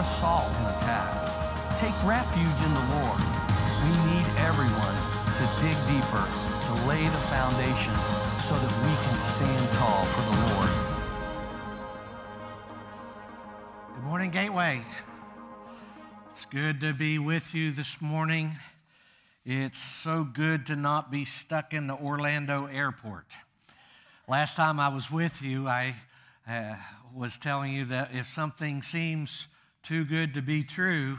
assault and attack. Take refuge in the Lord. We need everyone to dig deeper, to lay the foundation so that we can stand tall for the Lord. Good morning, Gateway. It's good to be with you this morning. It's so good to not be stuck in the Orlando airport. Last time I was with you, I uh, was telling you that if something seems too good to be true,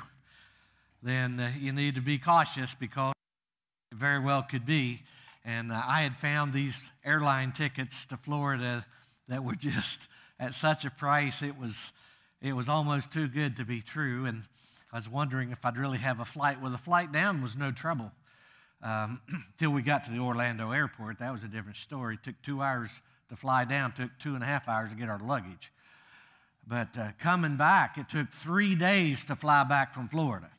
then uh, you need to be cautious because it very well could be. And uh, I had found these airline tickets to Florida that were just at such a price, it was, it was almost too good to be true. And I was wondering if I'd really have a flight. Well, the flight down was no trouble um, till we got to the Orlando airport. That was a different story. It took two hours to fly down, took two and a half hours to get our luggage. But uh, coming back, it took three days to fly back from Florida.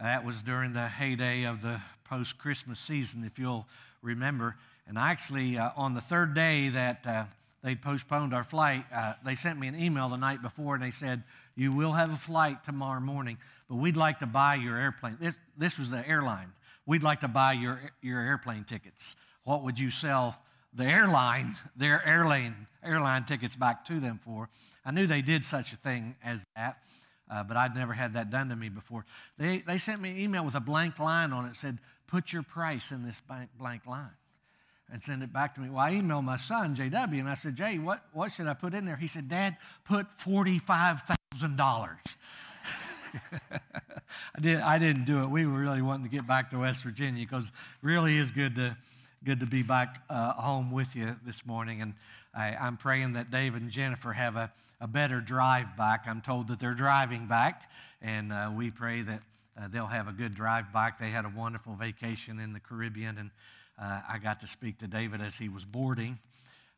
That was during the heyday of the post Christmas season, if you'll remember. And actually, uh, on the third day that uh, they postponed our flight, uh, they sent me an email the night before and they said, You will have a flight tomorrow morning, but we'd like to buy your airplane. This, this was the airline. We'd like to buy your, your airplane tickets. What would you sell the airline, their airline, airline tickets back to them for? I knew they did such a thing as that, uh, but I'd never had that done to me before. They, they sent me an email with a blank line on it, said, Put your price in this blank, blank line and send it back to me. Well, I emailed my son, JW, and I said, Jay, what, what should I put in there? He said, Dad, put $45,000. I, did, I didn't do it. We were really wanting to get back to West Virginia because really is good to, good to be back uh, home with you this morning. And I, am praying that Dave and Jennifer have a, a better drive back. I'm told that they're driving back, and uh, we pray that uh, they'll have a good drive back. They had a wonderful vacation in the Caribbean, and uh, I got to speak to David as he was boarding.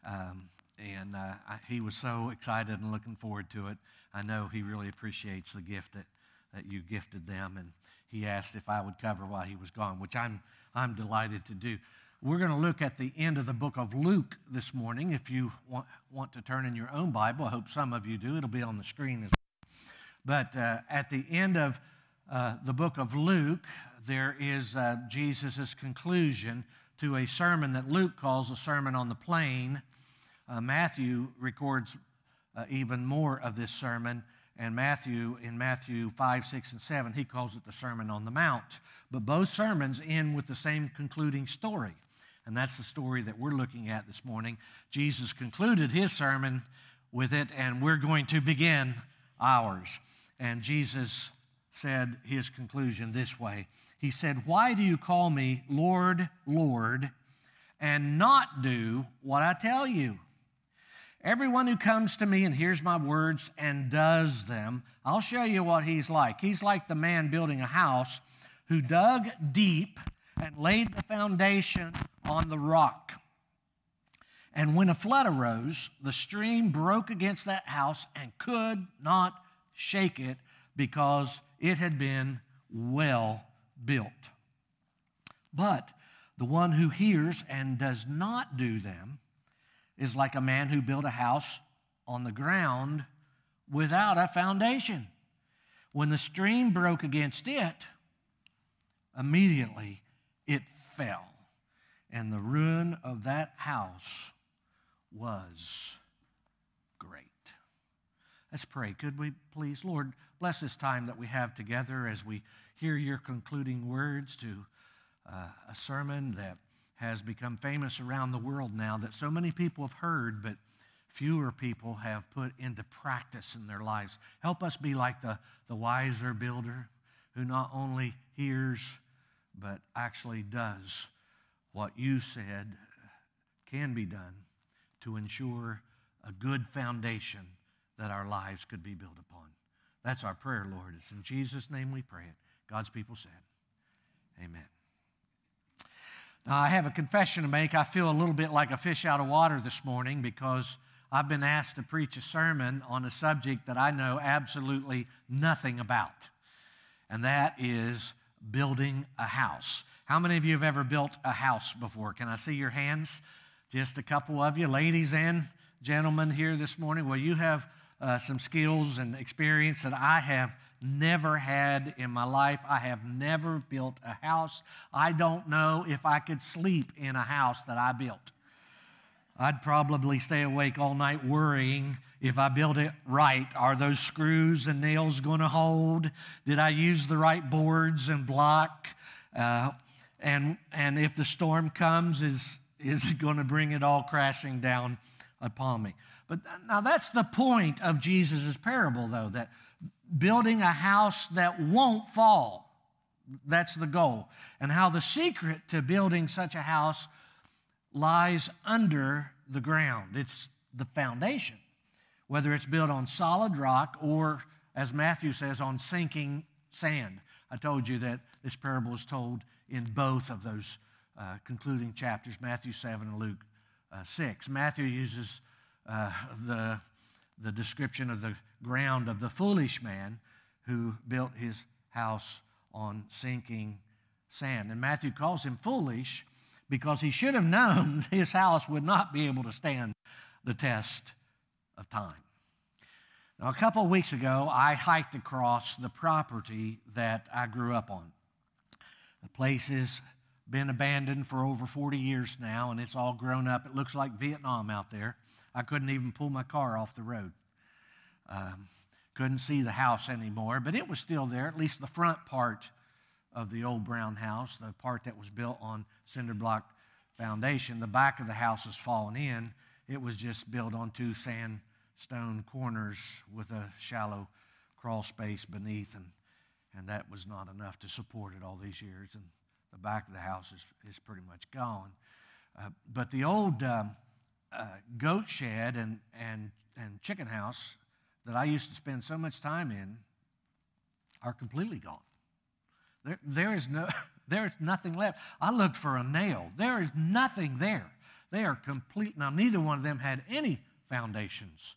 Um, and uh, I, he was so excited and looking forward to it. I know he really appreciates the gift that that you gifted them. And he asked if I would cover while he was gone, which I'm, I'm delighted to do. We're going to look at the end of the book of Luke this morning. If you want, want to turn in your own Bible, I hope some of you do. It'll be on the screen as well. But uh, at the end of uh, the book of Luke, there is uh, Jesus' conclusion to a sermon that Luke calls a sermon on the plain. Uh, Matthew records uh, even more of this sermon and Matthew, in Matthew 5, 6, and 7, he calls it the Sermon on the Mount. But both sermons end with the same concluding story. And that's the story that we're looking at this morning. Jesus concluded his sermon with it, and we're going to begin ours. And Jesus said his conclusion this way He said, Why do you call me Lord, Lord, and not do what I tell you? Everyone who comes to me and hears my words and does them, I'll show you what he's like. He's like the man building a house who dug deep and laid the foundation on the rock. And when a flood arose, the stream broke against that house and could not shake it because it had been well built. But the one who hears and does not do them, is like a man who built a house on the ground without a foundation. When the stream broke against it, immediately it fell. And the ruin of that house was great. Let's pray. Could we please, Lord, bless this time that we have together as we hear your concluding words to uh, a sermon that has become famous around the world now that so many people have heard, but fewer people have put into practice in their lives. Help us be like the, the wiser builder who not only hears, but actually does what you said can be done to ensure a good foundation that our lives could be built upon. That's our prayer, Lord. It's in Jesus' name we pray it. God's people said, Amen. Now, I have a confession to make. I feel a little bit like a fish out of water this morning because I've been asked to preach a sermon on a subject that I know absolutely nothing about, and that is building a house. How many of you have ever built a house before? Can I see your hands? Just a couple of you, ladies and gentlemen here this morning. Well, you have uh, some skills and experience that I have never had in my life. I have never built a house. I don't know if I could sleep in a house that I built. I'd probably stay awake all night worrying if I build it right. Are those screws and nails going to hold? Did I use the right boards and block? Uh, and, and if the storm comes, is, is it going to bring it all crashing down upon me? But now that's the point of Jesus' parable, though, that building a house that won't fall. That's the goal. And how the secret to building such a house lies under the ground. It's the foundation, whether it's built on solid rock or, as Matthew says, on sinking sand. I told you that this parable is told in both of those uh, concluding chapters, Matthew 7 and Luke uh, 6. Matthew uses uh, the, the description of the ground of the foolish man who built his house on sinking sand. And Matthew calls him foolish because he should have known his house would not be able to stand the test of time. Now, a couple of weeks ago, I hiked across the property that I grew up on. The place has been abandoned for over 40 years now, and it's all grown up. It looks like Vietnam out there. I couldn't even pull my car off the road. Um, couldn't see the house anymore, but it was still there, at least the front part of the old brown house, the part that was built on cinder block foundation. The back of the house has fallen in. It was just built on two sandstone corners with a shallow crawl space beneath, and, and that was not enough to support it all these years. And the back of the house is, is pretty much gone. Uh, but the old um, uh, goat shed and, and, and chicken house that I used to spend so much time in are completely gone. There, there, is no, there is nothing left. I looked for a nail. There is nothing there. They are complete. Now, neither one of them had any foundations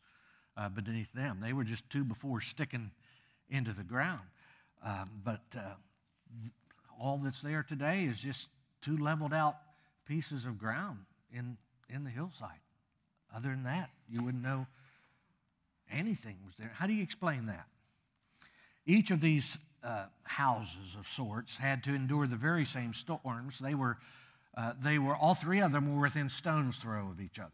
uh, beneath them. They were just two before sticking into the ground. Um, but uh, all that's there today is just two leveled out pieces of ground in, in the hillside. Other than that, you wouldn't know anything was there. How do you explain that? Each of these uh, houses of sorts had to endure the very same storms. They were, uh, they were, all three of them were within stone's throw of each other.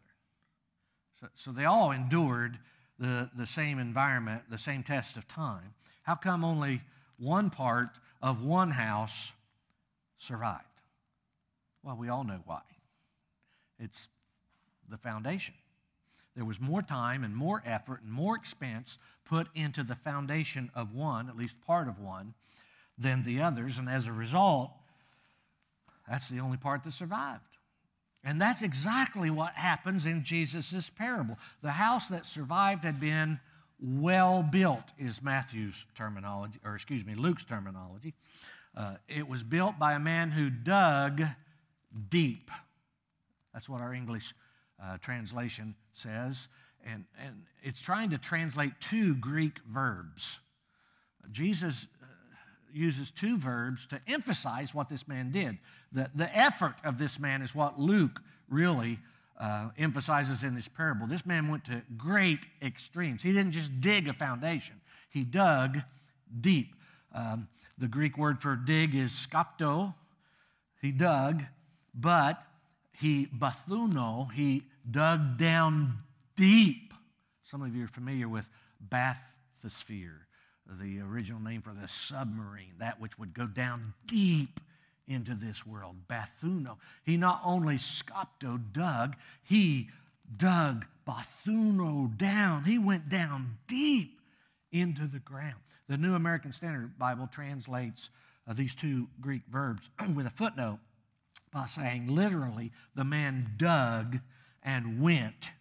So, so they all endured the, the same environment, the same test of time. How come only one part of one house survived? Well, we all know why. It's the foundation. There was more time and more effort and more expense put into the foundation of one, at least part of one, than the others. And as a result, that's the only part that survived. And that's exactly what happens in Jesus' parable. The house that survived had been well built, is Matthew's terminology, or excuse me, Luke's terminology. Uh, it was built by a man who dug deep. That's what our English uh, translation says. And, and it's trying to translate two Greek verbs. Jesus uh, uses two verbs to emphasize what this man did. The, the effort of this man is what Luke really uh, emphasizes in this parable. This man went to great extremes. He didn't just dig a foundation, he dug deep. Um, the Greek word for dig is skopto. He dug, but he bathuno, he dug down deep. Some of you are familiar with bathysphere, the original name for the submarine, that which would go down deep into this world. Bathuno. He not only scopto dug, he dug bathuno down. He went down deep into the ground. The New American Standard Bible translates uh, these two Greek verbs with a footnote by saying literally, the man dug and went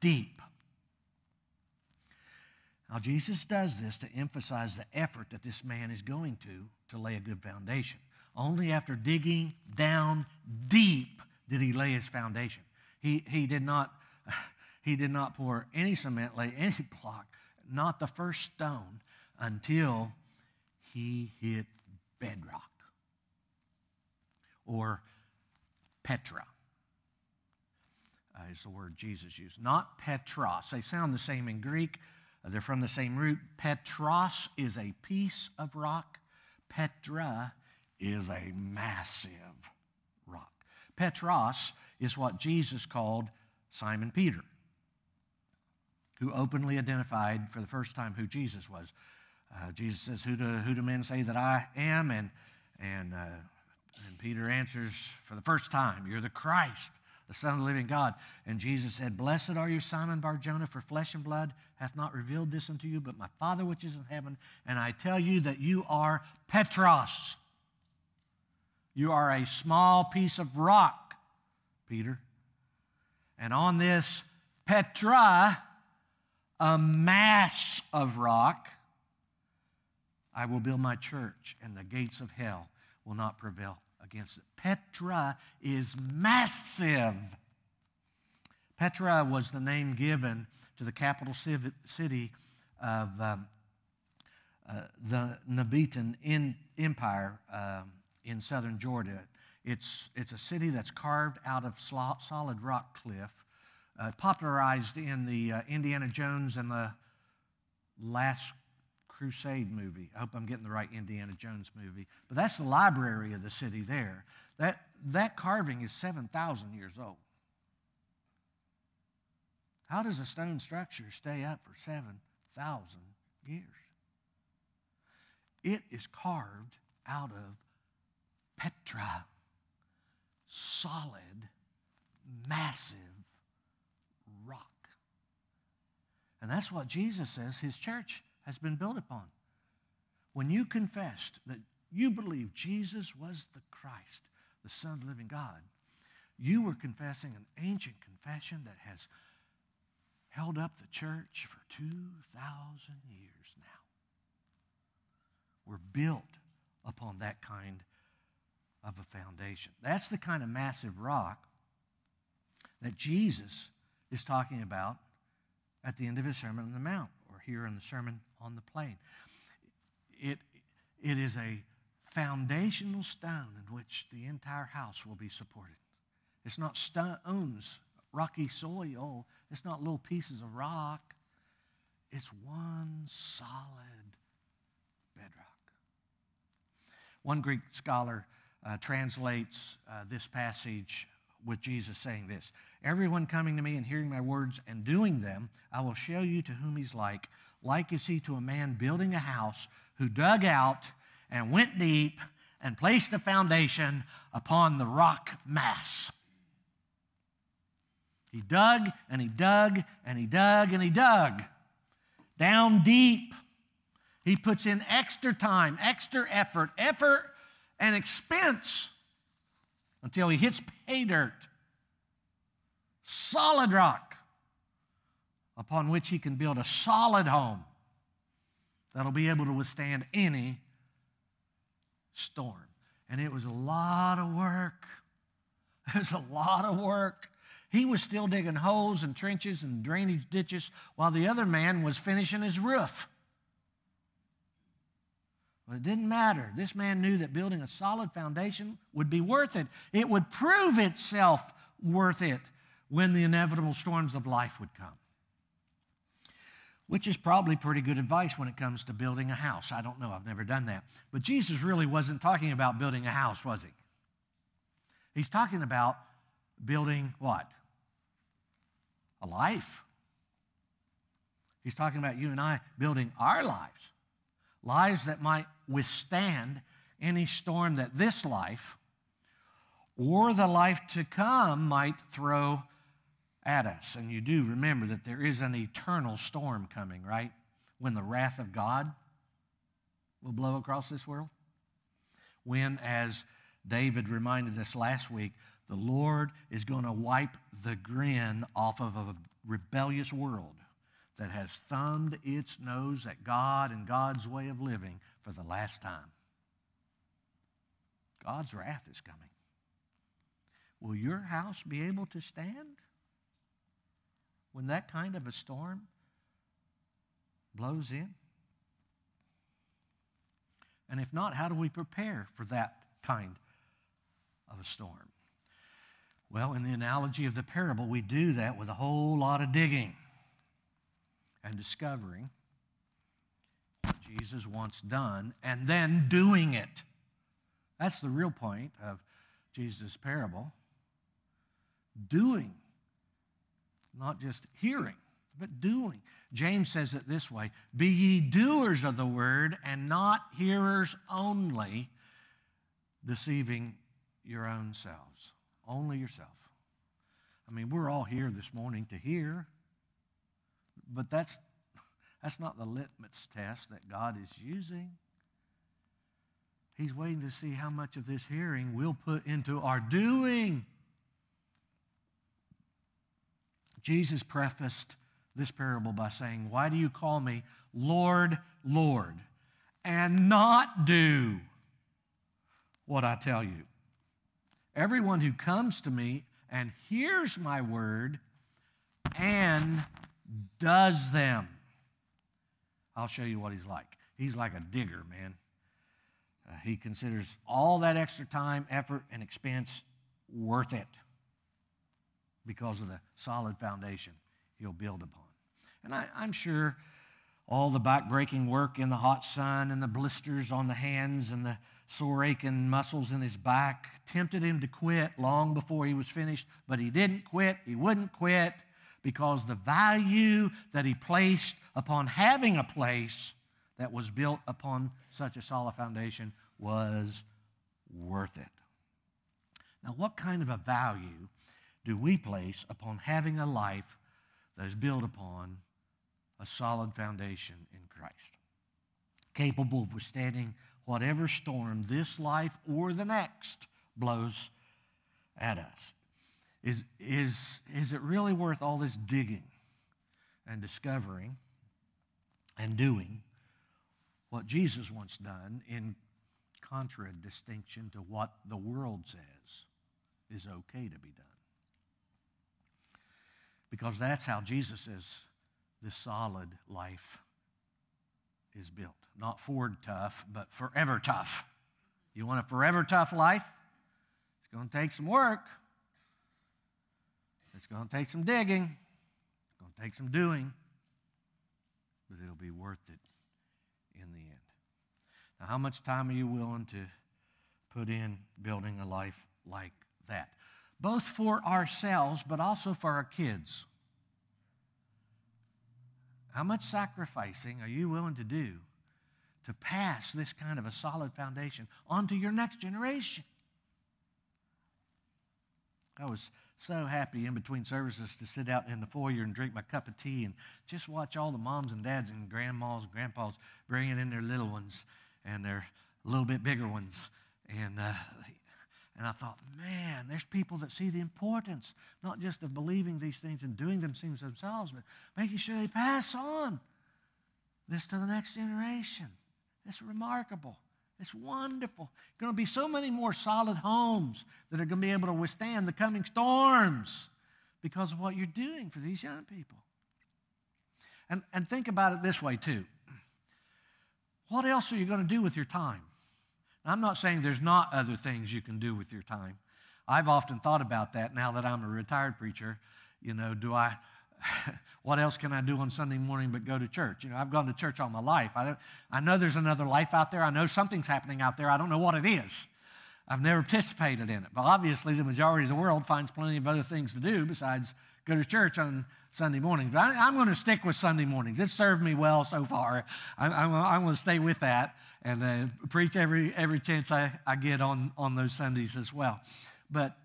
deep. Now, Jesus does this to emphasize the effort that this man is going to to lay a good foundation. Only after digging down deep did he lay his foundation. He, he, did, not, he did not pour any cement, lay any block, not the first stone, until he hit bedrock or Petra uh, is the word Jesus used, not Petros. They sound the same in Greek, they're from the same root. Petros is a piece of rock, Petra is a massive rock. Petros is what Jesus called Simon Peter, who openly identified for the first time who Jesus was. Uh, Jesus says, who do, who do men say that I am? And, and, uh, and Peter answers for the first time, You're the Christ, the Son of the living God. And Jesus said, Blessed are you, Simon Barjona, for flesh and blood hath not revealed this unto you, but my Father which is in heaven. And I tell you that you are Petros. You are a small piece of rock, Peter. And on this Petra, a mass of rock, I will build my church, and the gates of hell will not prevail against it. Petra is massive. Petra was the name given to the capital city of um, uh, the Nabatean Empire um, in southern Georgia. It's, it's a city that's carved out of solid rock cliff, uh, popularized in the uh, Indiana Jones and the Last Crusade movie. I hope I'm getting the right Indiana Jones movie. But that's the library of the city there. That, that carving is 7,000 years old. How does a stone structure stay up for 7,000 years? It is carved out of Petra, solid, massive rock. And that's what Jesus says his church has been built upon. When you confessed that you believe Jesus was the Christ, the Son of the living God, you were confessing an ancient confession that has held up the church for 2,000 years now. We're built upon that kind of a foundation. That's the kind of massive rock that Jesus is talking about at the end of his Sermon on the Mount here in the Sermon on the Plain. It, it is a foundational stone in which the entire house will be supported. It's not stones, rocky soil, it's not little pieces of rock. It's one solid bedrock. One Greek scholar uh, translates uh, this passage with Jesus saying this Everyone coming to me and hearing my words and doing them, I will show you to whom he's like. Like is he to a man building a house who dug out and went deep and placed a foundation upon the rock mass. He dug and he dug and he dug and he dug down deep. He puts in extra time, extra effort, effort and expense until he hits pay dirt solid rock upon which he can build a solid home that'll be able to withstand any storm. And it was a lot of work. It was a lot of work. He was still digging holes and trenches and drainage ditches while the other man was finishing his roof. But it didn't matter. This man knew that building a solid foundation would be worth it. It would prove itself worth it when the inevitable storms of life would come. Which is probably pretty good advice when it comes to building a house. I don't know, I've never done that. But Jesus really wasn't talking about building a house, was he? He's talking about building what? A life. He's talking about you and I building our lives, lives that might withstand any storm that this life or the life to come might throw at us. And you do remember that there is an eternal storm coming, right? When the wrath of God will blow across this world. When, as David reminded us last week, the Lord is going to wipe the grin off of a rebellious world that has thumbed its nose at God and God's way of living for the last time. God's wrath is coming. Will your house be able to stand? when that kind of a storm blows in? And if not, how do we prepare for that kind of a storm? Well, in the analogy of the parable, we do that with a whole lot of digging. And discovering what Jesus wants done and then doing it. That's the real point of Jesus' parable. Doing, not just hearing, but doing. James says it this way Be ye doers of the word and not hearers only, deceiving your own selves. Only yourself. I mean, we're all here this morning to hear, but that's, that's not the litmus test that God is using. He's waiting to see how much of this hearing we'll put into our doing. Jesus prefaced this parable by saying, Why do you call me Lord, Lord, and not do what I tell you? Everyone who comes to me and hears my word and does them, I'll show you what he's like. He's like a digger, man. Uh, he considers all that extra time, effort, and expense worth it because of the solid foundation he'll build upon. And I, am sure all the backbreaking work in the hot sun and the blisters on the hands and the sore aching muscles in his back tempted him to quit long before he was finished, but he didn't quit. He wouldn't quit because the value that he placed upon having a place that was built upon such a solid foundation was worth it. Now, what kind of a value do we place upon having a life that is built upon a solid foundation in Christ, capable of withstanding whatever storm this life or the next blows at us? Is, is, is it really worth all this digging and discovering and doing what Jesus once done in contradistinction to what the world says is okay to be done? Because that's how Jesus says this solid life is built. Not Ford tough, but forever tough. You want a forever tough life? It's going to take some work. It's going to take some digging. It's going to take some doing. But it'll be worth it in the end. Now, how much time are you willing to put in building a life like that? both for ourselves, but also for our kids. How much sacrificing are you willing to do to pass this kind of a solid foundation onto your next generation? I was so happy in between services to sit out in the foyer and drink my cup of tea and just watch all the moms and dads and grandmas and grandpas bringing in their little ones and their little bit bigger ones. And uh, and I thought, man, there's people that see the importance, not just of believing these things and doing them things themselves, but making sure they pass on this to the next generation. It's remarkable. It's wonderful. Going to be so many more solid homes that are going to be able to withstand the coming storms because of what you're doing for these young people. And, and think about it this way, too. What else are you going to do with your time? I'm not saying there's not other things you can do with your time. I've often thought about that now that I'm a retired preacher. You know, do I, what else can I do on Sunday morning but go to church? You know, I've gone to church all my life. I, I know there's another life out there. I know something's happening out there. I don't know what it is. I've never participated in it. But obviously, the majority of the world finds plenty of other things to do besides go to church on Sunday mornings. But I, am going to stick with Sunday mornings. It's served me well so far. I, am going to stay with that and uh, preach every, every chance I, I get on, on those Sundays as well. But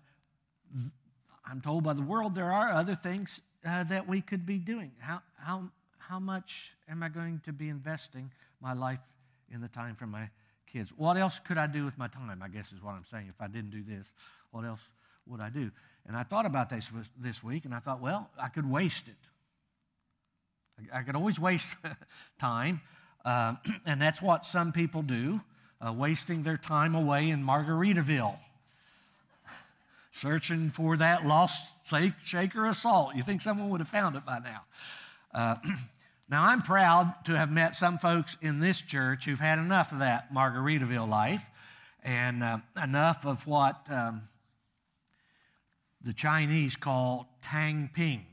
I'm told by the world there are other things uh, that we could be doing. How, how, how much am I going to be investing my life in the time for my kids? What else could I do with my time? I guess is what I'm saying. If I didn't do this, what else would I do? And I thought about this this week, and I thought, well, I could waste it. I, I could always waste time, uh, and that's what some people do, uh, wasting their time away in Margaritaville, searching for that lost shaker of salt. You think someone would have found it by now? Uh, now, I'm proud to have met some folks in this church who've had enough of that Margaritaville life and uh, enough of what. Um, the Chinese call tang ping.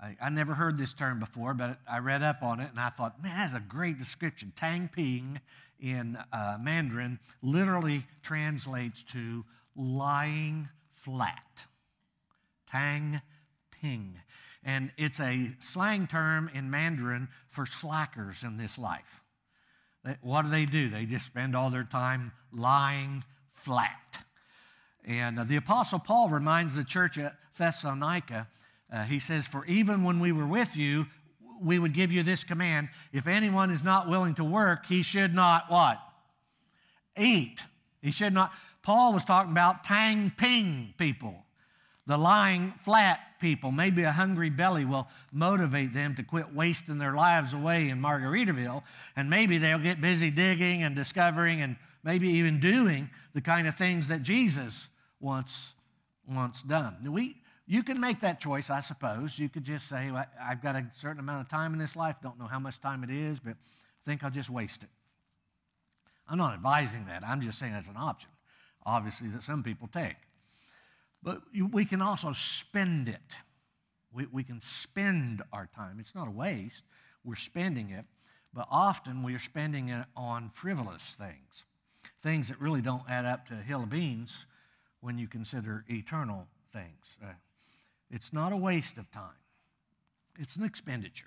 I, I, never heard this term before, but I read up on it and I thought, man, that's a great description. Tang Ping in uh, Mandarin literally translates to lying flat. Tang Ping. And it's a slang term in Mandarin for slackers in this life. What do they do? They just spend all their time lying flat. And uh, the Apostle Paul reminds the church at Thessalonica, uh, he says, For even when we were with you, we would give you this command if anyone is not willing to work, he should not what? Eat. He should not. Paul was talking about tang ping people, the lying flat people. Maybe a hungry belly will motivate them to quit wasting their lives away in Margaritaville, and maybe they'll get busy digging and discovering and maybe even doing the kind of things that Jesus wants, wants done. We, you can make that choice, I suppose. You could just say, well, I've got a certain amount of time in this life, don't know how much time it is, but I think I'll just waste it. I'm not advising that. I'm just saying that's an option, obviously, that some people take. But we can also spend it. We, we can spend our time. It's not a waste, we're spending it, but often we are spending it on frivolous things, things that really don't add up to a hill of beans when you consider eternal things. Uh, it's not a waste of time, it's an expenditure,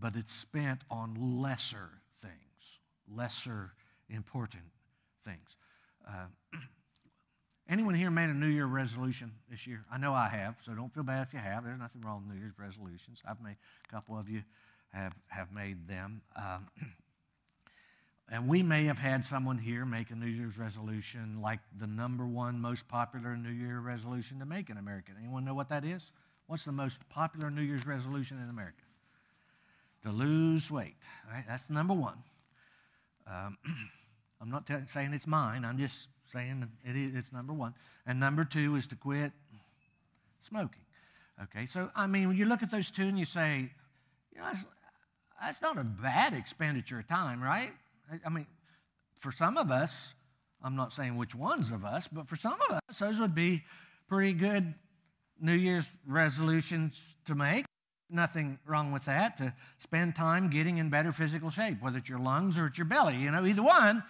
but it's spent on lesser things, lesser important things. Uh, anyone here made a New Year resolution this year? I know I have, so don't feel bad if you have. There's nothing wrong with New Year's resolutions. I've made a couple of you have, have made them. Um, And we may have had someone here make a New Year's resolution like the number one most popular New Year resolution to make in America. Anyone know what that is? What's the most popular New Year's resolution in America? To lose weight. Right? That's number one. Um, I'm not t- saying it's mine. I'm just saying it is, it's number one. And number two is to quit smoking. Okay, so I mean, when you look at those two and you say, you know, that's, that's not a bad expenditure of time, right? I mean, for some of us, I'm not saying which ones of us, but for some of us, those would be pretty good New Year's resolutions to make. Nothing wrong with that, to spend time getting in better physical shape, whether it's your lungs or it's your belly. You know, either one,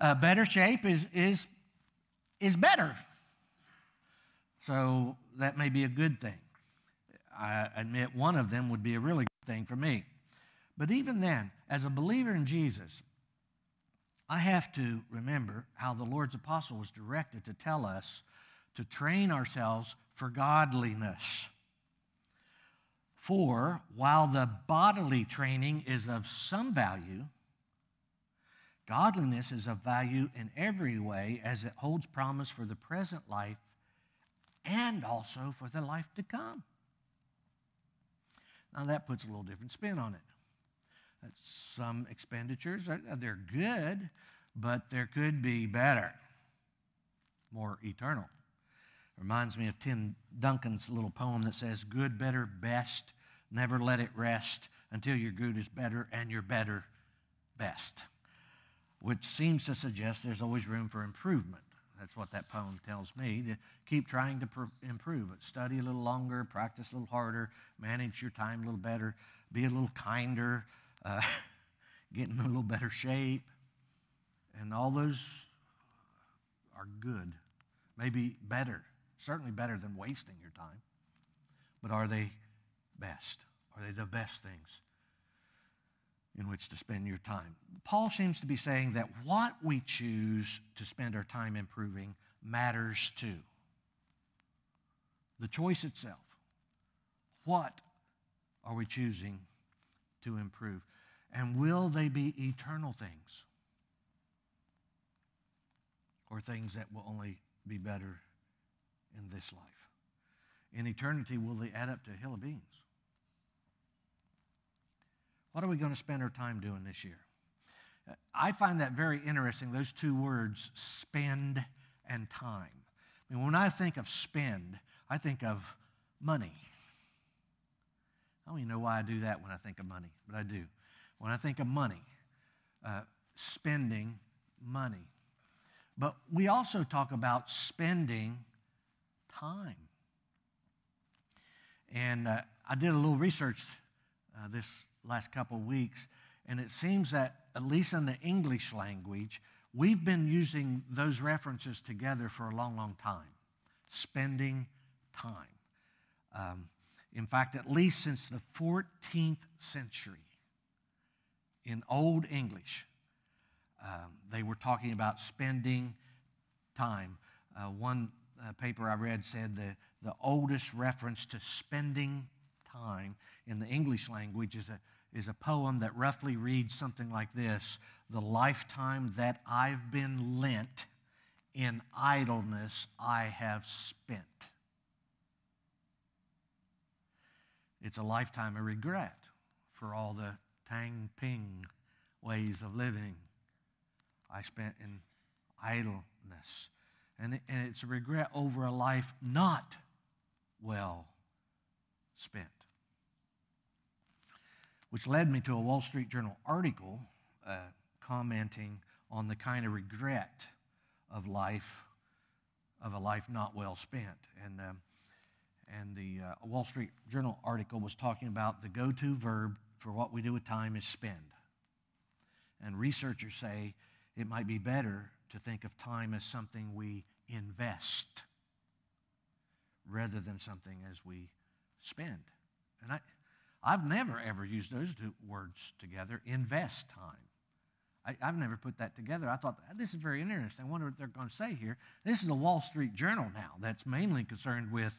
uh, better shape is, is, is better. So that may be a good thing. I admit one of them would be a really good thing for me. But even then, as a believer in Jesus, I have to remember how the Lord's apostle was directed to tell us to train ourselves for godliness. For while the bodily training is of some value, godliness is of value in every way as it holds promise for the present life and also for the life to come. Now, that puts a little different spin on it. Some expenditures, uh, they're good, but there could be better, more eternal. Reminds me of Tim Duncan's little poem that says, Good, better, best, never let it rest until your good is better and your better best, which seems to suggest there's always room for improvement. That's what that poem tells me to keep trying to pr- improve it. Study a little longer, practice a little harder, manage your time a little better, be a little kinder, uh, get in a little better shape. And all those are good, maybe better, certainly better than wasting your time. But are they best? Are they the best things in which to spend your time? Paul seems to be saying that what we choose to spend our time improving matters too. The choice itself. What are we choosing to improve? And will they be eternal things? Or things that will only be better in this life? In eternity, will they add up to a hill of beans? What are we going to spend our time doing this year? I find that very interesting, those two words, spend and time. I mean, when I think of spend, I think of money. I don't even know why I do that when I think of money, but I do. When I think of money, uh, spending money. But we also talk about spending time. And uh, I did a little research uh, this last couple of weeks, and it seems that, at least in the English language, we've been using those references together for a long, long time. Spending time. Um, in fact, at least since the 14th century, in Old English, um, they were talking about spending time. Uh, one uh, paper I read said the, the oldest reference to spending time in the English language is a, is a poem that roughly reads something like this The lifetime that I've been lent in idleness I have spent. It's a lifetime of regret for all the tang ping ways of living I spent in idleness. And, and it's a regret over a life not well spent. Which led me to a Wall Street Journal article uh, commenting on the kind of regret of life, of a life not well spent. And, um, and the uh, Wall Street Journal article was talking about the go to verb for what we do with time is spend. And researchers say it might be better to think of time as something we invest rather than something as we spend. And I, I've never ever used those two words together invest time. I, have never put that together. I thought this is very interesting. I wonder what they're going to say here. This is the Wall Street Journal now that's mainly concerned with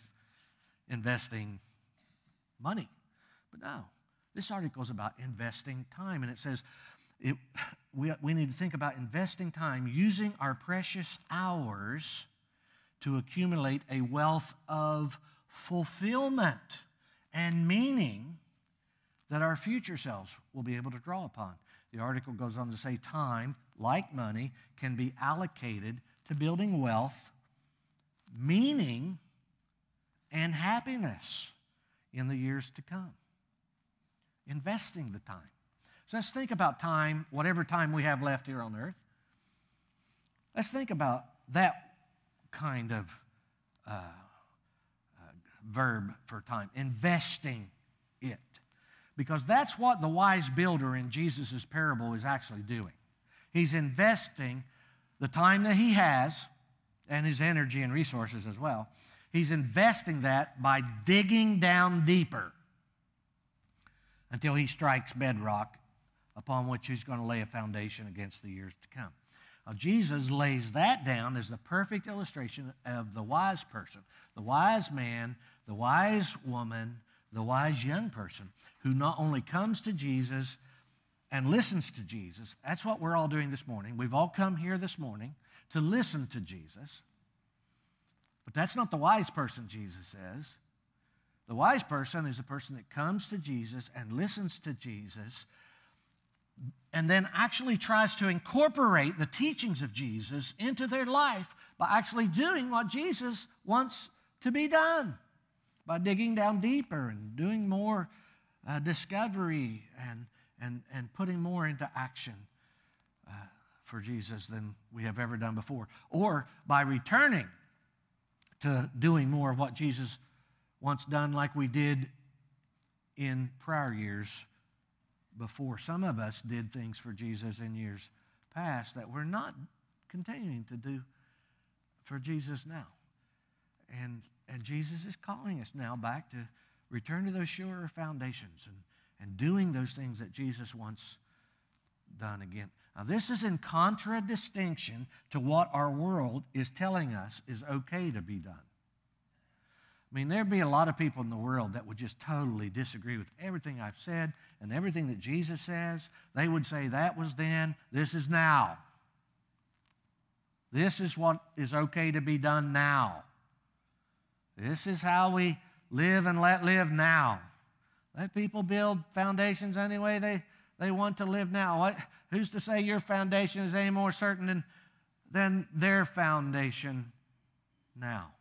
investing money. But no, this article is about investing time, and it says it, we, we need to think about investing time, using our precious hours to accumulate a wealth of fulfillment and meaning that our future selves will be able to draw upon. The article goes on to say time, like money, can be allocated to building wealth, meaning, and happiness in the years to come. Investing the time. So let's think about time, whatever time we have left here on earth. Let's think about that kind of uh, uh, verb for time, investing it. Because that's what the wise builder in Jesus' parable is actually doing. He's investing the time that he has and his energy and resources as well. He's investing that by digging down deeper until he strikes bedrock upon which he's going to lay a foundation against the years to come. Now, Jesus lays that down as the perfect illustration of the wise person, the wise man, the wise woman, the wise young person who not only comes to Jesus and listens to Jesus. That's what we're all doing this morning. We've all come here this morning to listen to Jesus. But that's not the wise person, Jesus says. The wise person is the person that comes to Jesus and listens to Jesus and then actually tries to incorporate the teachings of Jesus into their life by actually doing what Jesus wants to be done, by digging down deeper and doing more uh, discovery and, and, and putting more into action uh, for Jesus than we have ever done before, or by returning to doing more of what Jesus once done, like we did in prior years before. Some of us did things for Jesus in years past that we're not continuing to do for Jesus now. And, and Jesus is calling us now back to return to those surer foundations and, and doing those things that Jesus wants done again. Now, this is in contradistinction to what our world is telling us is okay to be done. I mean, there'd be a lot of people in the world that would just totally disagree with everything I've said and everything that Jesus says. They would say, that was then, this is now. This is what is okay to be done now. This is how we live and let live now. Let people build foundations any way they, they want to live now. What, who's to say your foundation is any more certain than, than their foundation now?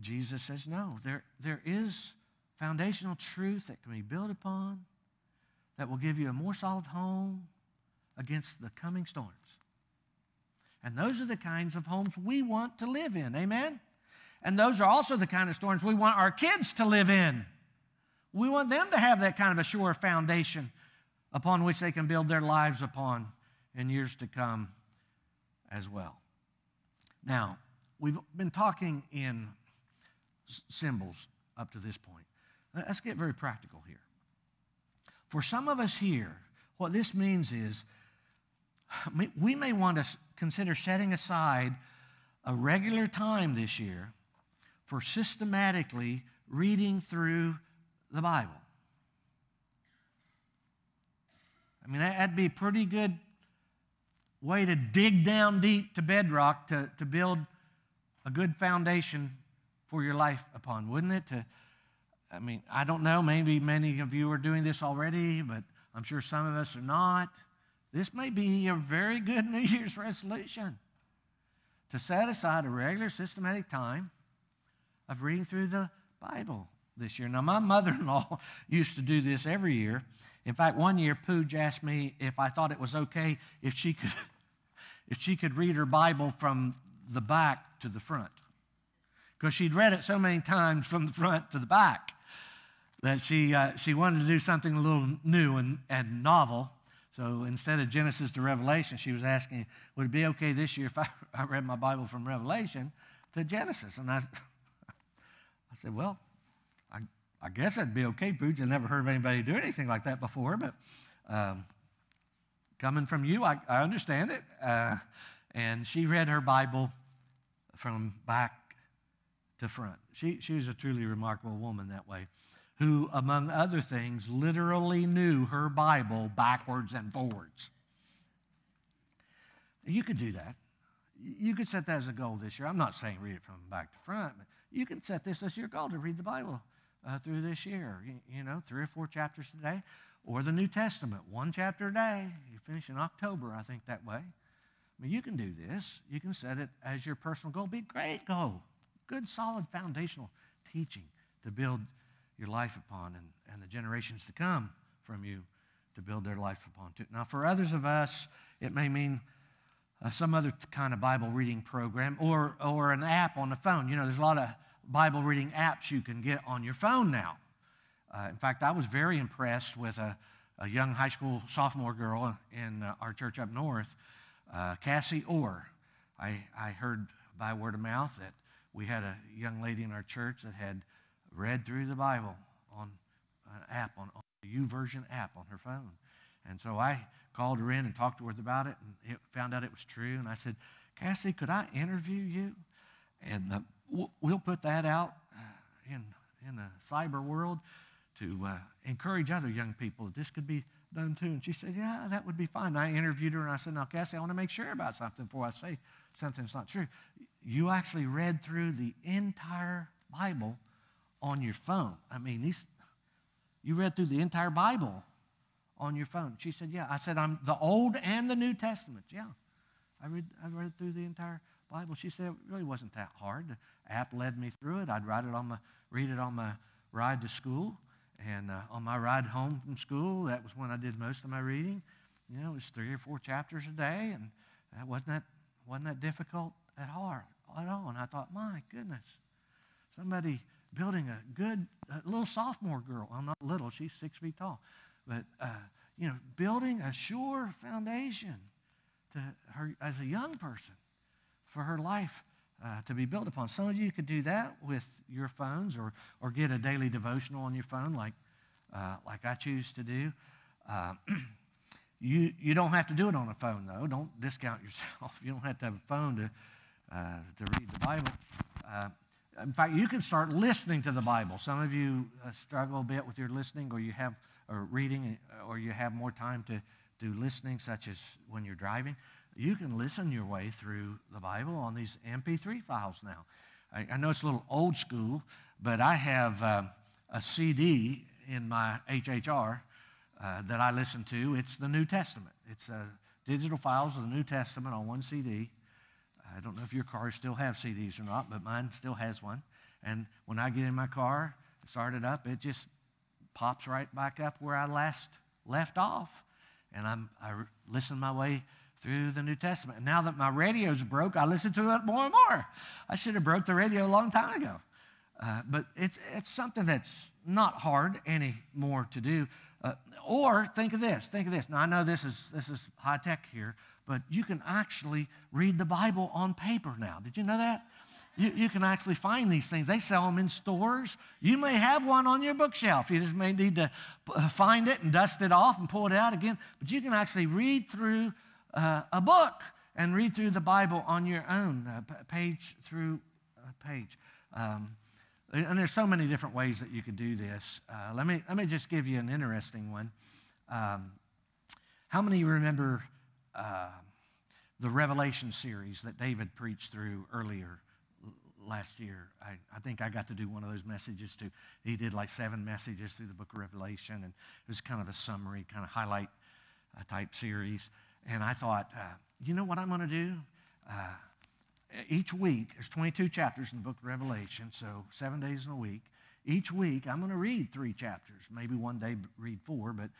Jesus says, no, there, there is foundational truth that can be built upon that will give you a more solid home against the coming storms. And those are the kinds of homes we want to live in. Amen? And those are also the kind of storms we want our kids to live in. We want them to have that kind of a sure foundation upon which they can build their lives upon in years to come as well. Now, we've been talking in symbols up to this point. Let's get very practical here. For some of us here, what this means is we may want to consider setting aside a regular time this year for systematically reading through the Bible. I mean, that'd be a pretty good way to dig down deep to bedrock to, to build a good foundation for your life upon, wouldn't it? To, I mean, I don't know, maybe many of you are doing this already, but I'm sure some of us are not. This may be a very good New Year's resolution to set aside a regular systematic time of reading through the Bible this year. Now, my mother in law used to do this every year. In fact, one year, Pooj asked me if I thought it was okay if she could, if she could read her Bible from the back to the front. Because she'd read it so many times from the front to the back that she, uh, she wanted to do something a little new and, and novel. So instead of Genesis to Revelation, she was asking, would it be okay this year if I, I read my Bible from Revelation to Genesis? And I, I said, well, I, I guess that'd be okay, Pooch. I never heard of anybody do anything like that before, but um, coming from you, I, I understand it. Uh, and she read her Bible from back to front. She, she was a truly remarkable woman that way, who, among other things, literally knew her Bible backwards and forwards. You could do that. You could set that as a goal this year. I'm not saying read it from back to front, but you can set this as your goal to read the Bible uh, through this year. You, you, know, three or four chapters a day, or the New Testament, one chapter a day. You finish in October, I think, that way. I mean, you can do this. You can set it as your personal goal. Be a great goal. Good, solid foundational teaching to build your life upon and, and the generations to come from you to build their life upon. Too. Now, for others of us, it may mean uh, some other kind of Bible reading program or, or an app on the phone. You know, there's a lot of Bible reading apps you can get on your phone now. Uh, in fact, I was very impressed with a, a young high school sophomore girl in uh, our church up north, uh, Cassie Orr. I, I heard by word of mouth that we had a young lady in our church that had read through the Bible on an app, on, on a YouVersion app on her phone. And so I called her in and talked to her about it and it, found out it was true. And I said, Cassie, could I interview you? And uh, we'll put that out uh, in, in the cyber world to uh, encourage other young people that this could be done too. And she said, Yeah, that would be fine. And I interviewed her and I said, Now, Cassie, I want to make sure about something before I say something that's not true. You actually read through the entire Bible on your phone. I mean, these, you read through the entire Bible on your phone? She said, Yeah. I said, I'm the Old and the New Testament. Yeah. I read, I read through the entire Bible. She said, It really wasn't that hard. The app led me through it. I'd write it on my, read it on my ride to school. And uh, on my ride home from school, that was when I did most of my reading. You know, it was three or four chapters a day, and that wasn't that, wasn't that difficult at all, at all. And I thought, my goodness, somebody building a good a little sophomore girl. I'm not little; she's six feet tall but uh, you know, building a sure foundation to her as a young person for her life uh, to be built upon. Some of you could do that with your phones, or or get a daily devotional on your phone, like uh, like I choose to do. Uh, you you don't have to do it on a phone though. Don't discount yourself. You don't have to have a phone to to read the Bible. Uh, in fact, you can start listening to the Bible. Some of you struggle a bit with your listening, or you have or reading, or you have more time to do listening, such as when you're driving, you can listen your way through the Bible on these MP3 files now. I, I know it's a little old school, but I have uh, a CD in my HHR uh, that I listen to. It's the New Testament. It's uh, digital files of the New Testament on one CD. I don't know if your cars still have CDs or not, but mine still has one. And when I get in my car, start it up, it just pops right back up where I last left off. And I'm, I listen my way through the New Testament. And now that my radio's broke, I listen to it more and more. I should have broke the radio a long time ago. Uh, but it's, it's something that's not hard anymore to do. Uh, or think of this, think of this. Now, I know this is, this is high tech here, but you can actually read the Bible on paper now. Did you know that? You, you can actually find these things. They sell them in stores. You may have one on your bookshelf. You just may need to uh, find it and dust it off and pull it out again. But you can actually read through uh, a book and read through the Bible on your own, uh, page through page. Um, and there's so many different ways that you could do this. Uh, let, me, let me just give you an interesting one. Um, how many remember uh, the Revelation series that David preached through earlier last year? I, I think I got to do one of those messages too. He did like seven messages through the book of Revelation, and it was kind of a summary, kind of highlight uh, type series. And I thought, uh, you know what I'm going to do? Uh, each week, there's 22 chapters in the book of Revelation, so seven days in a week. Each week, I'm going to read three chapters. Maybe one day read four, but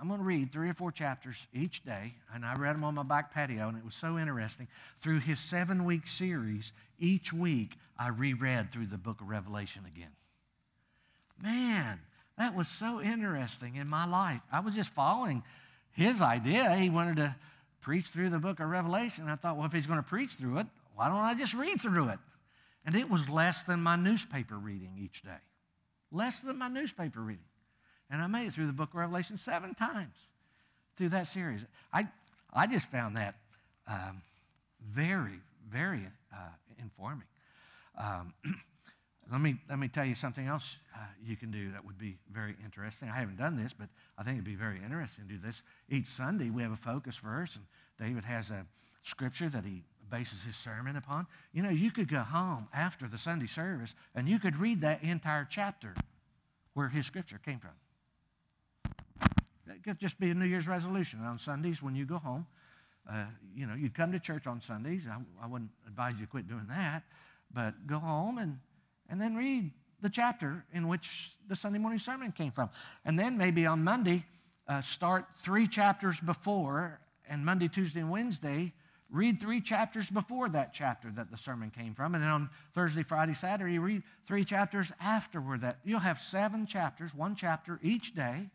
I'm going to read three or four chapters each day. And I read them on my back patio, and it was so interesting. Through his seven week series, each week I reread through the book of Revelation again. Man, that was so interesting in my life. I was just following his idea. He wanted to preach through the book of Revelation. I thought, well, if he's going to preach through it, why don't I just read through it? And it was less than my newspaper reading each day. Less than my newspaper reading. And I made it through the book of Revelation seven times through that series. I, I just found that um, very, very uh, informing. Um, let, me, let me tell you something else uh, you can do that would be very interesting. I haven't done this, but I think it'd be very interesting to do this. Each Sunday, we have a focus verse, and David has a scripture that he bases his sermon upon. You know, you could go home after the Sunday service and you could read that entire chapter where his scripture came from. It could just be a New Year's resolution. On Sundays, when you go home, uh, you know, you'd come to church on Sundays. I, I wouldn't advise you to quit doing that, but go home and, and then read the chapter in which the Sunday morning sermon came from. And then maybe on Monday, uh, start three chapters before, and Monday, Tuesday, and Wednesday, read three chapters before that chapter that the sermon came from. And then on Thursday, Friday, Saturday, read three chapters afterward. That you'll have seven chapters, one chapter each day.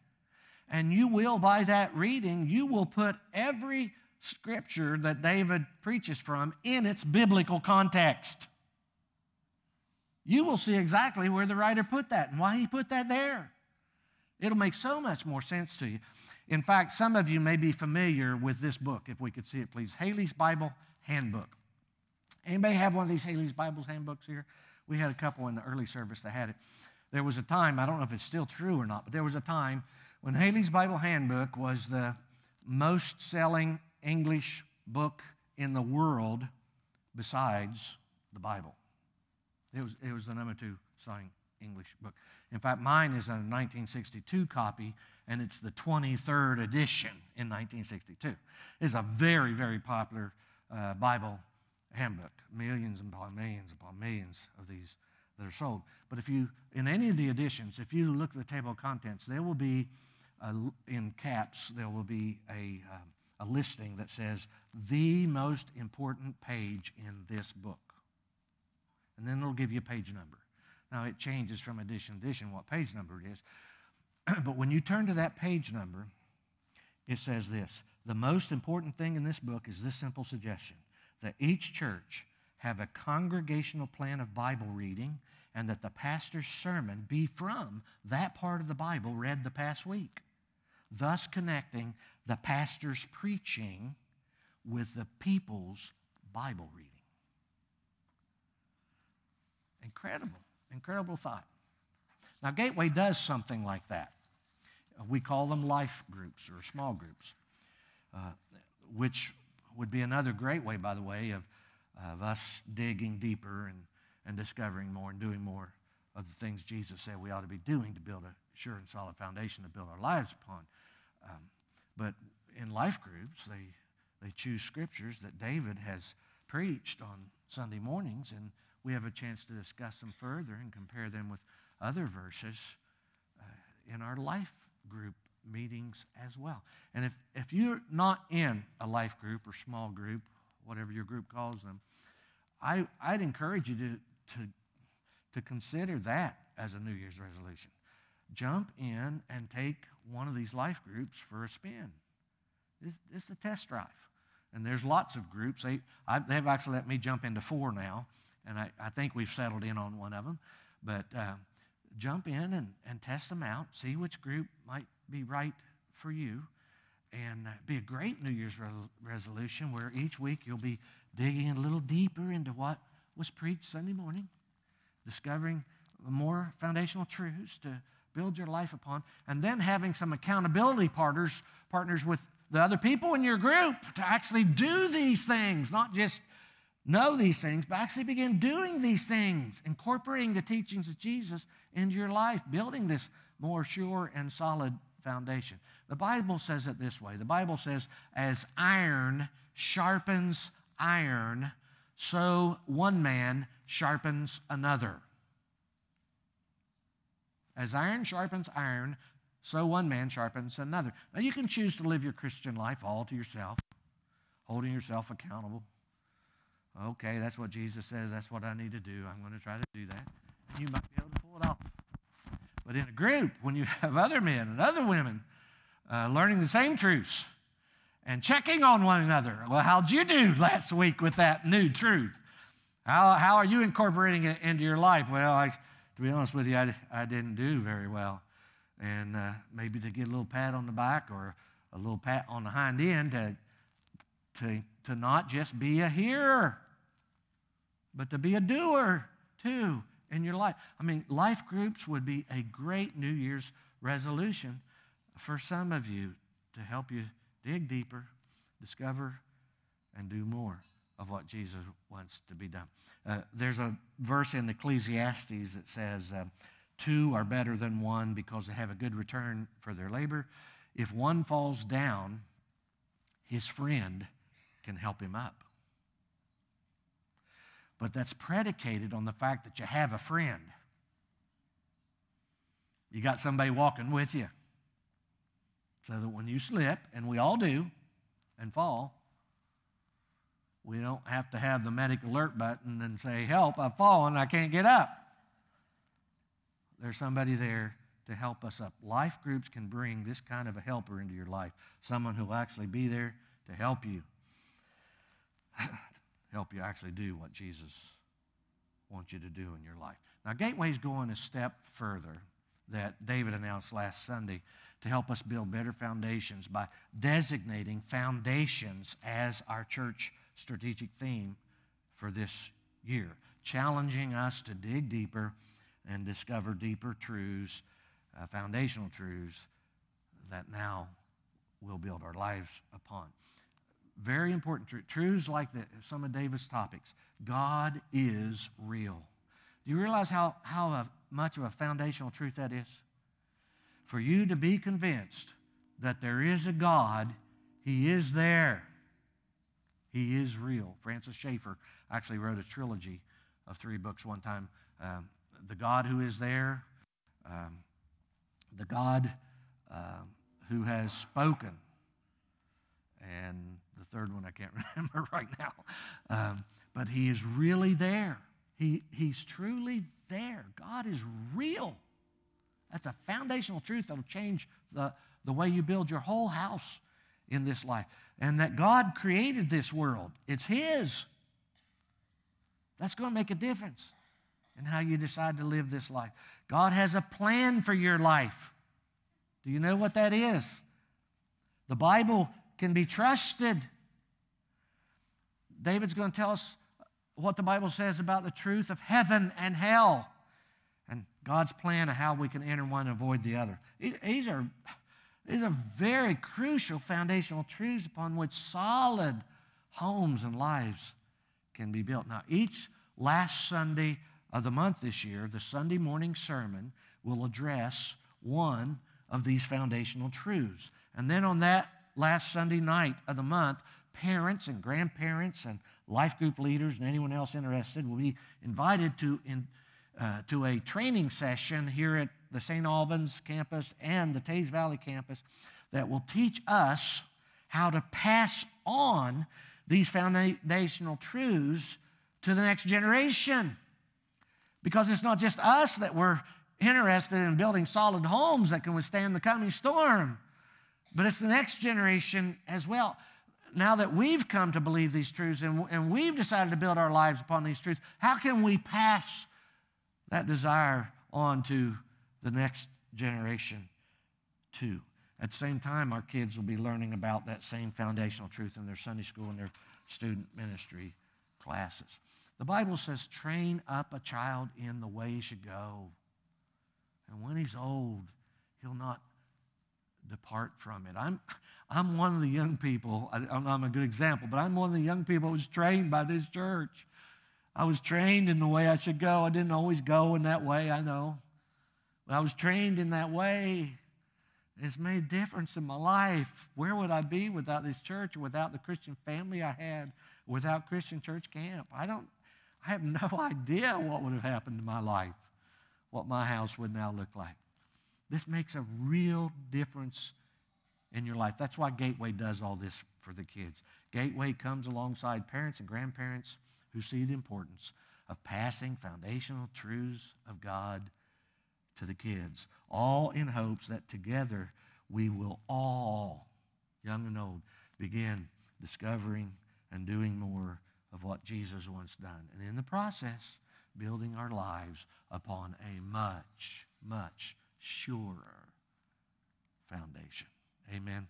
And you will, by that reading, you will put every scripture that David preaches from in its biblical context. You will see exactly where the writer put that and why he put that there. It'll make so much more sense to you. In fact, some of you may be familiar with this book, if we could see it, please. Halley's Bible Handbook. Anybody have one of these Halley's Bible handbooks here? We had a couple in the early service that had it. There was a time, I don't know if it's still true or not, but there was a time when Halley's Bible Handbook was the most selling English book in the world besides the Bible. It was, it was the number two selling English book. In fact, mine is a 1962 copy, and it's the 23rd edition in 1962. It's a very, very popular uh, Bible handbook. Millions upon millions upon millions of these that are sold. But if you, in any of the editions, if you look at the table of contents, there will be, a, in caps, there will be a, um, a listing that says the most important page in this book. And then it'll give you a page number. Now, it changes from edition to edition what page number it is. but when you turn to that page number, it says this The most important thing in this book is this simple suggestion that each church have a congregational plan of Bible reading and that the pastor's sermon be from that part of the Bible read the past week, thus connecting the pastor's preaching with the people's Bible reading. Incredible. Incredible thought. Now, Gateway does something like that. We call them life groups or small groups, uh, which would be another great way, by the way, of, of us digging deeper and, and discovering more and doing more of the things Jesus said we ought to be doing to build a sure and solid foundation to build our lives upon. Um, but in life groups, they, they choose scriptures that David has preached on Sunday mornings, and we have a chance to discuss them further and compare them with other verses uh, in our life group meetings as well. And if, if you're not in a life group or small group, whatever your group calls them, I, I'd encourage you to, to, to consider that as a New Year's resolution. Jump in and take one of these life groups for a spin. It's, it's a test drive. And there's lots of groups. They, I, they've actually let me jump into four now, and I, I think we've settled in on one of them. But uh, jump in and, and test them out, see which group might be right for you, and uh, be a great New Year's re- resolution where each week you'll be digging a little deeper into what was preached Sunday morning, discovering more foundational truths to build your life upon, and then having some accountability partners, partners with the other people in your group to actually do these things, not just know these things, but actually begin doing these things, incorporating the teachings of Jesus into your life, building this more sure and solid foundation. The Bible says it this way the Bible says, as iron sharpens iron, so one man sharpens another. As iron sharpens iron, so one man sharpens another. Now, you can choose to live your Christian life all to yourself, holding yourself accountable. Okay, that's what Jesus says. That's what I need to do. I'm going to try to do that. And you might be able to pull it off. But in a group, when you have other men and other women uh, learning the same truths and checking on one another, well, how'd you do last week with that new truth? How, how are you incorporating it into your life? Well, I, to be honest with you, I, I didn't do very well. And uh, maybe to get a little pat on the back or a little pat on the hind end to, to, to not just be a hearer, but to be a doer too in your life. I mean, life groups would be a great New Year's resolution for some of you to help you dig deeper, discover, and do more of what Jesus wants to be done. Uh, there's a verse in Ecclesiastes that says, uh, Two are better than one because they have a good return for their labor. If one falls down, his friend can help him up. But that's predicated on the fact that you have a friend. You got somebody walking with you. So that when you slip, and we all do, and fall, we don't have to have the medic alert button and say, Help, I've fallen, I can't get up. There's somebody there to help us up. Life groups can bring this kind of a helper into your life, someone who will actually be there to help you, help you actually do what Jesus wants you to do in your life. Now, Gateway's going a step further that David announced last Sunday to help us build better foundations by designating foundations as our church strategic theme for this year, challenging us to dig deeper and discover deeper truths, uh, foundational truths that now we'll build our lives upon. Very important truth. Truths like the, some of David's topics. God is real. Do you realize how, how a, much of a foundational truth that is? For you to be convinced that there is a God, He is there. He is real. Francis Schaeffer actually wrote a trilogy of three books one time um, the God who is there, um, the God um, who has spoken, and the third one I can't remember right now. Um, but he is really there. He, he's truly there. God is real. That's a foundational truth that'll change the, the way you build your whole house in this life. And that God created this world, it's His. That's going to make a difference in how you decide to live this life. God has a plan for your life. Do you know what that is? The Bible can be trusted. David's going to tell us what the Bible says about the truth of heaven and hell and God's plan of how we can enter one and avoid the other. These are, these are very crucial foundational truths upon which solid homes and lives can be built. Now, each last Sunday of the month this year, the Sunday morning sermon will address one of these foundational truths. And then on that last Sunday night of the month, parents and grandparents and life group leaders and anyone else interested will be invited to in, uh, to a training session here at the St. Albans campus and the Teays Valley campus that will teach us how to pass on these foundational truths to the next generation. Because it's not just us that we're interested in building solid homes that can withstand the coming storm, but it's the next generation as well. Now that we've come to believe these truths and, and we've decided to build our lives upon these truths, how can we pass that desire on to the next generation too? At the same time, our kids will be learning about that same foundational truth in their Sunday school and their student ministry classes. The Bible says, train up a child in the way he should go. And when he's old, he'll not depart from it. I'm, I'm one of the young people, I, I'm a good example, but I'm one of the young people who was trained by this church. I was trained in the way I should go. I didn't always go in that way, I know. But I was trained in that way. It's made a difference in my life. Where would I be without this church without the Christian family I had, without Christian church camp? I don't, I have no idea what would have happened to my life, what my house would now look like. This makes a real difference in your life. That's why Gateway does all this for the kids. Gateway comes alongside parents and grandparents who see the importance of passing foundational truths of God to the kids, all in hopes that together we will all, young and old, begin discovering and doing more of what Jesus once done. And in the process, building our lives upon a much, much surer foundation. Amen.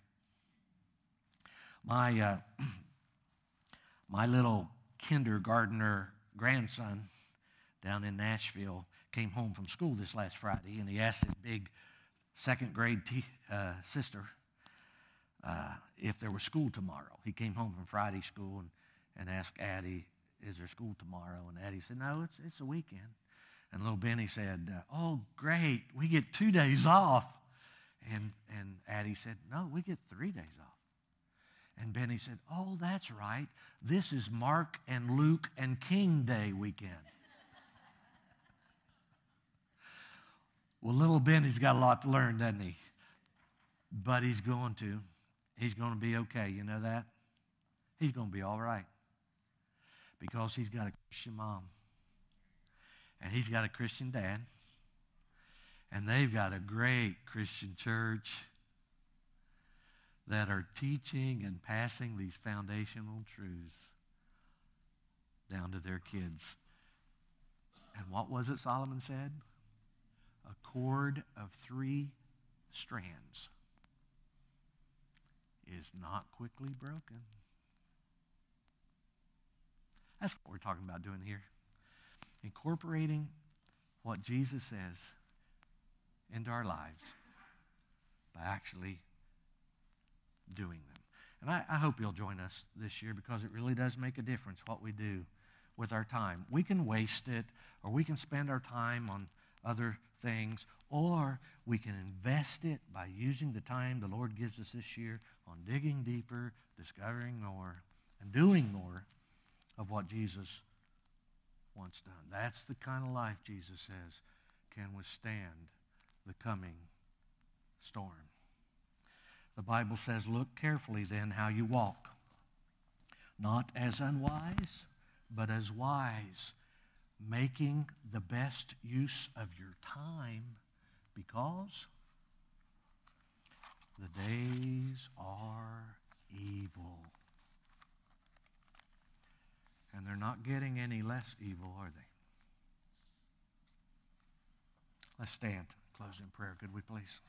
My, uh, my little kindergartner grandson down in Nashville came home from school this last Friday, and he asked his big second grade t- uh, sister uh, if there was school tomorrow. He came home from Friday school and, and asked Addie, Is there school tomorrow? And Addie said, No, it's, it's a weekend. And little Benny said, uh, Oh, great, we get two days off. And, and Addie said, No, we get three days off. And Benny said, Oh, that's right. This is Mark and Luke and King Day weekend. Well, little Benny's got a lot to learn, doesn't he? But he's going to. He's going to be okay. You know that? He's going to be all right because he's got a Christian mom and he's got a Christian dad and they've got a great Christian church that are teaching and passing these foundational truths down to their kids. And what was it Solomon said? a cord of three strands is not quickly broken. That's what we're talking about doing here. Incorporating what Jesus says into our lives by actually doing them. And I, I, hope you'll join us this year because it really does make a difference what we do with our time. We can waste it or we can spend our time on other things, or we can invest it by using the time the Lord gives us this year on digging deeper, discovering more, and doing more of what Jesus wants done. That's the kind of life Jesus says can withstand the coming storm. The Bible says, Look carefully then how you walk, not as unwise, but as wise making the best use of your time because the days are evil. And they're not getting any less evil, are they? Let's stand. Close in prayer, could we please?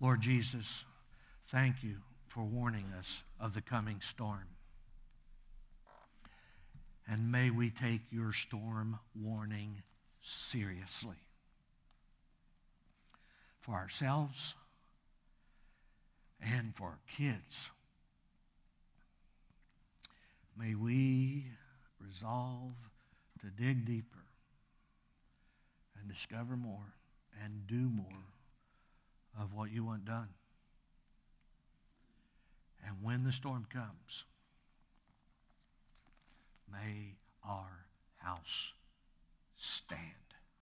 Lord Jesus, thank you for warning us of the coming storm. And may we take your storm warning seriously for ourselves and for our kids. May we resolve to dig deeper and discover more and do more of what you want done. And when the storm comes, May our house stand.